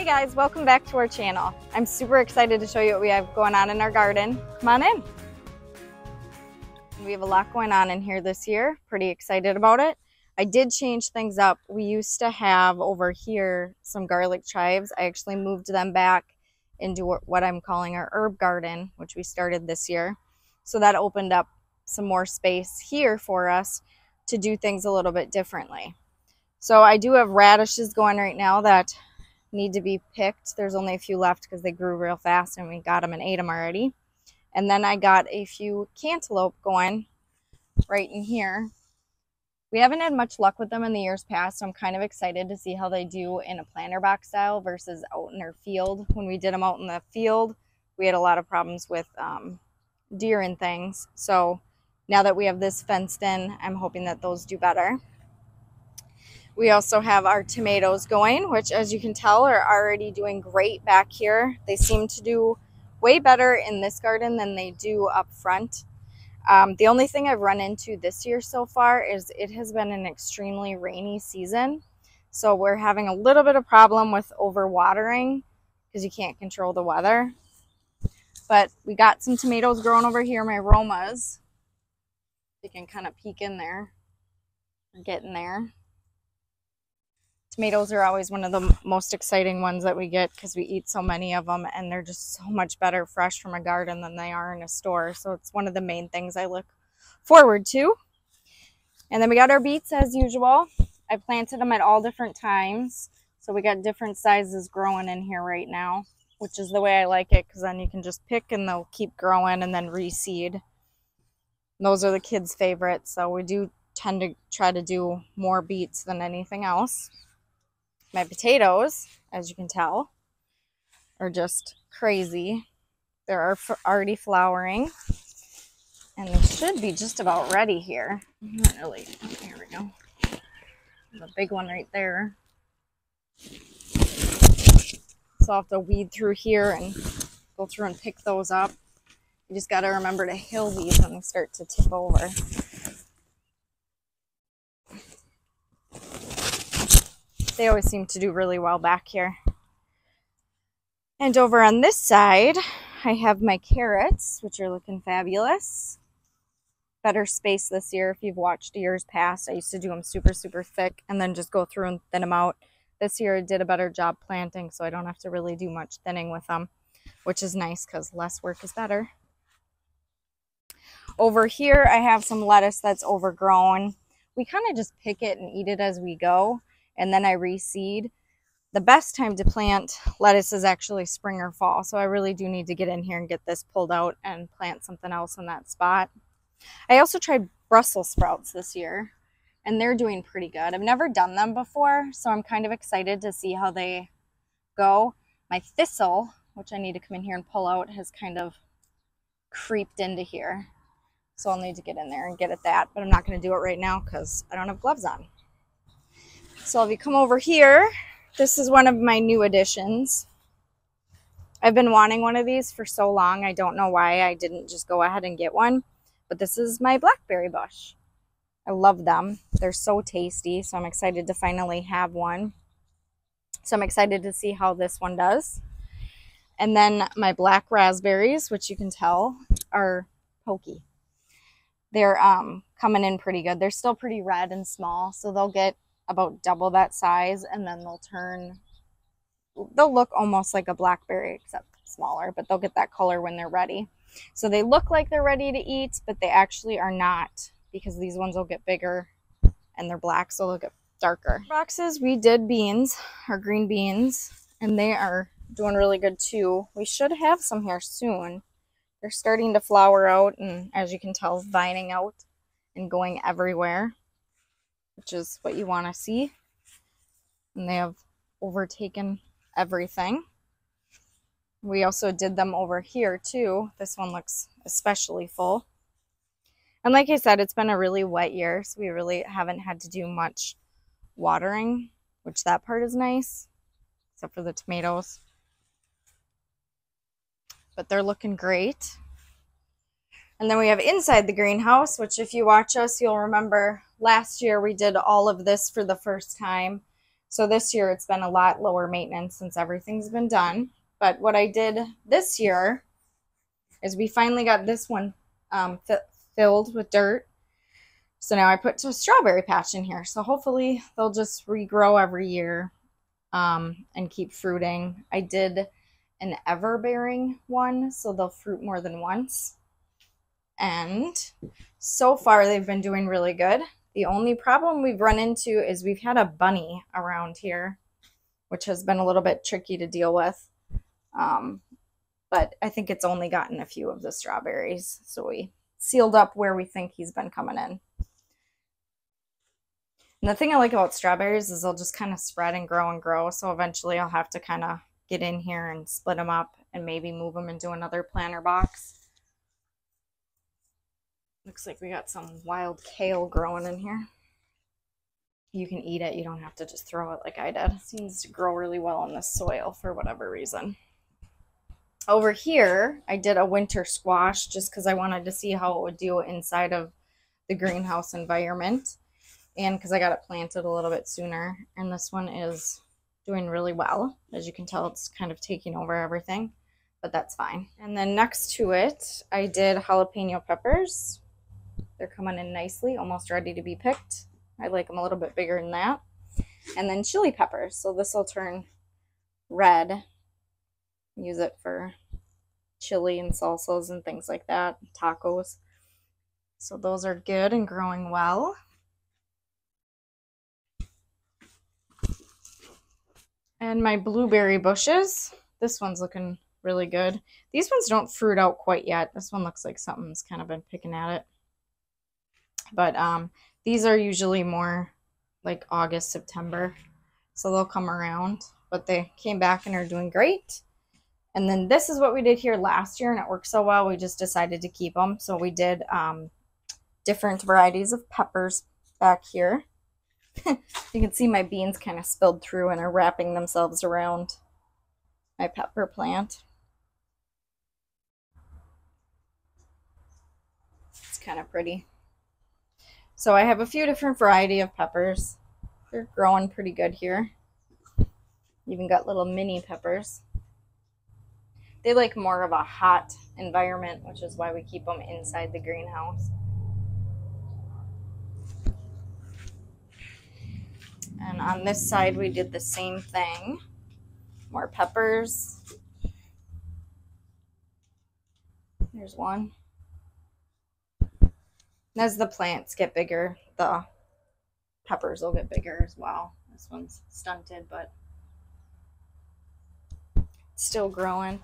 Hey guys, welcome back to our channel. I'm super excited to show you what we have going on in our garden. Come on in. We have a lot going on in here this year. Pretty excited about it. I did change things up. We used to have over here some garlic chives. I actually moved them back into what I'm calling our herb garden, which we started this year. So that opened up some more space here for us to do things a little bit differently. So I do have radishes going right now that need to be picked. There's only a few left because they grew real fast and we got them and ate them already. And then I got a few cantaloupe going right in here. We haven't had much luck with them in the years past, so I'm kind of excited to see how they do in a planter box style versus out in our field. When we did them out in the field, we had a lot of problems with um, deer and things. So now that we have this fenced in, I'm hoping that those do better. We also have our tomatoes going, which as you can tell are already doing great back here. They seem to do way better in this garden than they do up front. Um, the only thing I've run into this year so far is it has been an extremely rainy season. So we're having a little bit of problem with overwatering because you can't control the weather. But we got some tomatoes growing over here, my Romas. You can kind of peek in there. We're getting there. Tomatoes are always one of the most exciting ones that we get because we eat so many of them and they're just so much better fresh from a garden than they are in a store. So it's one of the main things I look forward to. And then we got our beets as usual. I planted them at all different times. So we got different sizes growing in here right now, which is the way I like it because then you can just pick and they'll keep growing and then reseed. Those are the kids' favorites. So we do tend to try to do more beets than anything else. My potatoes, as you can tell, are just crazy. They're already flowering. And they should be just about ready here. Not really. Here we go. There's a big one right there. So I'll have to weed through here and go through and pick those up. You just got to remember to hill these when they start to tip over. They always seem to do really well back here. And over on this side, I have my carrots, which are looking fabulous. Better space this year. If you've watched years past, I used to do them super, super thick and then just go through and thin them out. This year I did a better job planting, so I don't have to really do much thinning with them, which is nice because less work is better. Over here, I have some lettuce that's overgrown. We kind of just pick it and eat it as we go and then I reseed. The best time to plant lettuce is actually spring or fall. So I really do need to get in here and get this pulled out and plant something else in that spot. I also tried Brussels sprouts this year and they're doing pretty good. I've never done them before, so I'm kind of excited to see how they go. My thistle, which I need to come in here and pull out, has kind of creeped into here. So I'll need to get in there and get at that, but I'm not going to do it right now because I don't have gloves on. So if you come over here, this is one of my new additions. I've been wanting one of these for so long. I don't know why I didn't just go ahead and get one. But this is my blackberry bush. I love them. They're so tasty. So I'm excited to finally have one. So I'm excited to see how this one does. And then my black raspberries, which you can tell are pokey. They're um, coming in pretty good. They're still pretty red and small. So they'll get about double that size and then they'll turn they'll look almost like a blackberry except smaller but they'll get that color when they're ready. So they look like they're ready to eat but they actually are not because these ones will get bigger and they're black so they'll get darker. Boxes we did beans our green beans and they are doing really good too. We should have some here soon. They're starting to flower out and as you can tell vining out and going everywhere which is what you want to see. And they have overtaken everything. We also did them over here too. This one looks especially full. And like I said, it's been a really wet year, so we really haven't had to do much watering, which that part is nice, except for the tomatoes. But they're looking great. And then we have inside the greenhouse, which if you watch us, you'll remember last year we did all of this for the first time. So this year it's been a lot lower maintenance since everything's been done. But what I did this year is we finally got this one um, filled with dirt. So now I put a strawberry patch in here. So hopefully they'll just regrow every year um, and keep fruiting. I did an ever bearing one, so they'll fruit more than once. And so far they've been doing really good. The only problem we've run into is we've had a bunny around here, which has been a little bit tricky to deal with. Um, but I think it's only gotten a few of the strawberries. So we sealed up where we think he's been coming in. And the thing I like about strawberries is they'll just kind of spread and grow and grow. So eventually I'll have to kind of get in here and split them up and maybe move them into another planter box. Looks like we got some wild kale growing in here. You can eat it. You don't have to just throw it like I did. It seems to grow really well in the soil for whatever reason. Over here, I did a winter squash just because I wanted to see how it would do inside of the greenhouse environment and because I got it planted a little bit sooner. And this one is doing really well. As you can tell, it's kind of taking over everything, but that's fine. And then next to it, I did jalapeno peppers. They're coming in nicely, almost ready to be picked. I like them a little bit bigger than that. And then chili peppers. So this will turn red. Use it for chili and salsas and things like that, tacos. So those are good and growing well. And my blueberry bushes. This one's looking really good. These ones don't fruit out quite yet. This one looks like something's kind of been picking at it. But um, these are usually more like August, September. So they'll come around. But they came back and are doing great. And then this is what we did here last year, and it worked so well, we just decided to keep them. So we did um, different varieties of peppers back here. you can see my beans kind of spilled through and are wrapping themselves around my pepper plant. It's kind of pretty. So I have a few different variety of peppers. They're growing pretty good here. Even got little mini peppers. They like more of a hot environment, which is why we keep them inside the greenhouse. And on this side, we did the same thing. More peppers. There's one. As the plants get bigger, the peppers will get bigger as well. This one's stunted, but still growing.